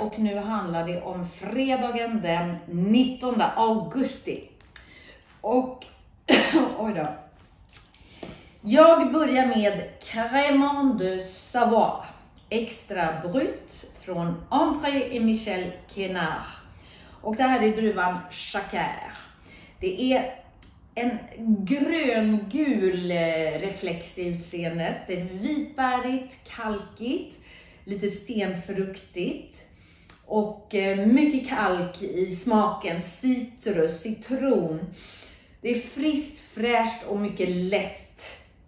Och nu handlar det om fredagen den 19 augusti. Och, oj då. Jag börjar med Crémant de Savoie, extra brut från André et Michel Quenard. Och det här är druvan Chacar. Det är en gröngul eh, reflex i utseendet. Det är vitbärigt, kalkigt, lite stenfruktigt och eh, mycket kalk i smaken. Citrus, citron. Det är friskt, fräscht och mycket lätt,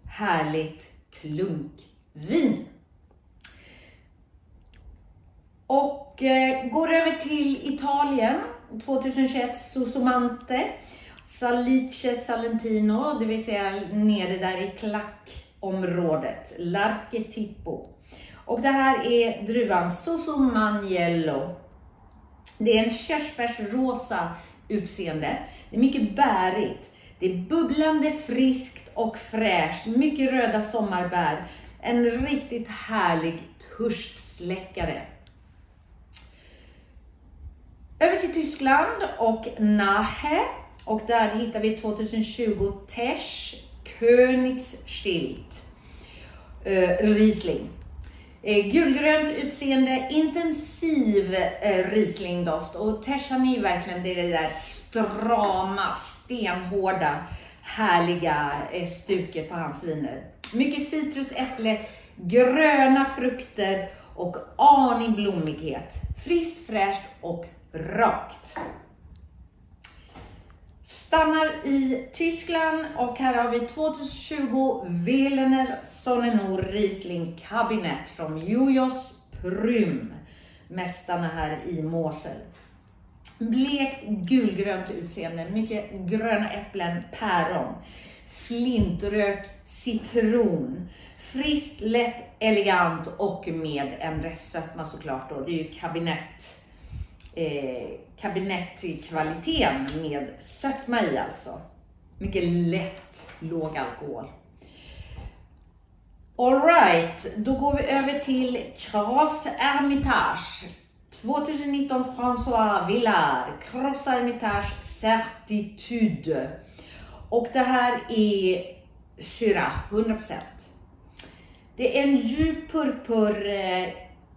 härligt klunkvin. Och eh, går över till Italien 2021, Sosomante, Salice Salentino, det vill säga nere där i klack området, Larketippo. Och det här är druvan Sosomaniello. Det är en körsbärsrosa utseende. Det är mycket bärigt. Det är bubblande, friskt och fräscht. Mycket röda sommarbär. En riktigt härlig törstsläckare. Över till Tyskland och Nahe. Och där hittar vi 2020 Tesch Königsschild eh, Riesling. Eh, gulgrönt utseende, intensiv eh, Rieslingdoft och tersan är ju verkligen det där strama, stenhårda, härliga eh, stuket på hans viner. Mycket citrus, äpple, gröna frukter och aning blommighet. Friskt, fräscht och rakt. I Tyskland och här har vi 2020 Velener Sonnenor Riesling Kabinett från Jujos Prym. Mästarna här i Mosel. Blekt gulgrönt utseende, mycket gröna äpplen, päron, flintrök, citron. Friskt, lätt, elegant och med en restsötma såklart då. Det är ju kabinett eh, kabinettkvaliteten med sötma i alltså. Mycket lätt låg alkohol. Alright, då går vi över till Cross Hermitage. 2019 François Villard, Cross Hermitage Certitude. Och det här är syra, 100%. Det är en djup purpur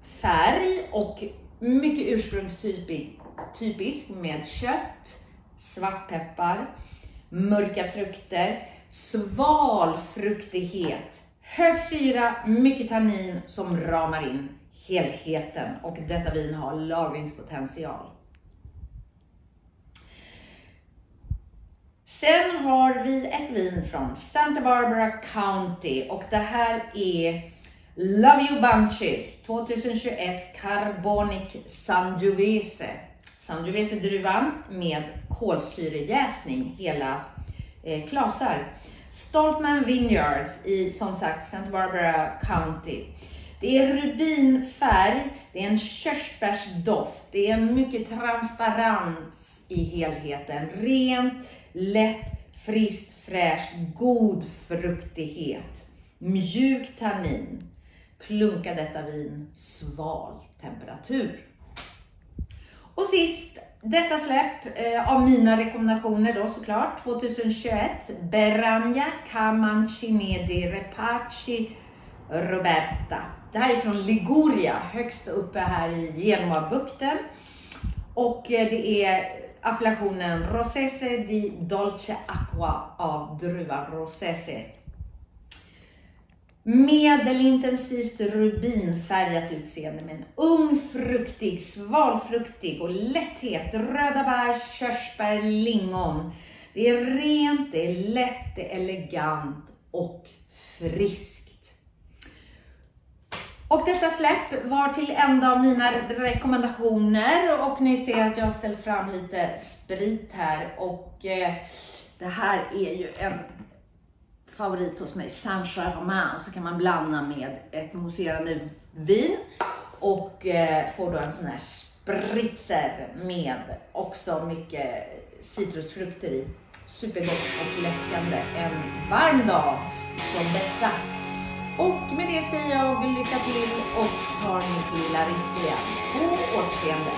färg och mycket ursprungstypisk med kött, svartpeppar, mörka frukter, sval fruktighet, hög syra, mycket tannin som ramar in helheten och detta vin har lagringspotential. Sen har vi ett vin från Santa Barbara County och det här är Love You Bunches 2021 Carbonic Sangiovese. Sangiovese-druvan med kolsyrejäsning, hela eh, klasar. Stoltman Vineyards i som sagt Santa Barbara County. Det är rubinfärg, det är en körsbärsdoft, det är en mycket transparens i helheten. Rent, lätt, friskt, fräscht, god fruktighet, mjuk tannin klunka detta vin sval temperatur. Och sist, detta släpp eh, av mina rekommendationer då såklart, 2021, Beragna Camancine di Repaci Roberta. Det här är från Liguria, högst uppe här i Genoabukten. Och eh, det är appellationen Rosese di Dolce Acqua av druvan Rosese Medelintensivt rubinfärgat utseende med en ung, fruktig, svalfruktig och lätthet. Röda bär, körsbär, lingon. Det är rent, det är lätt, det är elegant och friskt. Och detta släpp var till enda av mina rekommendationer och ni ser att jag har ställt fram lite sprit här och eh, det här är ju en favorit hos mig, Saint-Germain, så kan man blanda med ett mousserande vin och eh, får då en sån här spritzer med också mycket citrusfrukter i. Supergott och läskande en varm dag som detta. Och med det säger jag lycka till och tar mitt lilla riff igen. På återseende!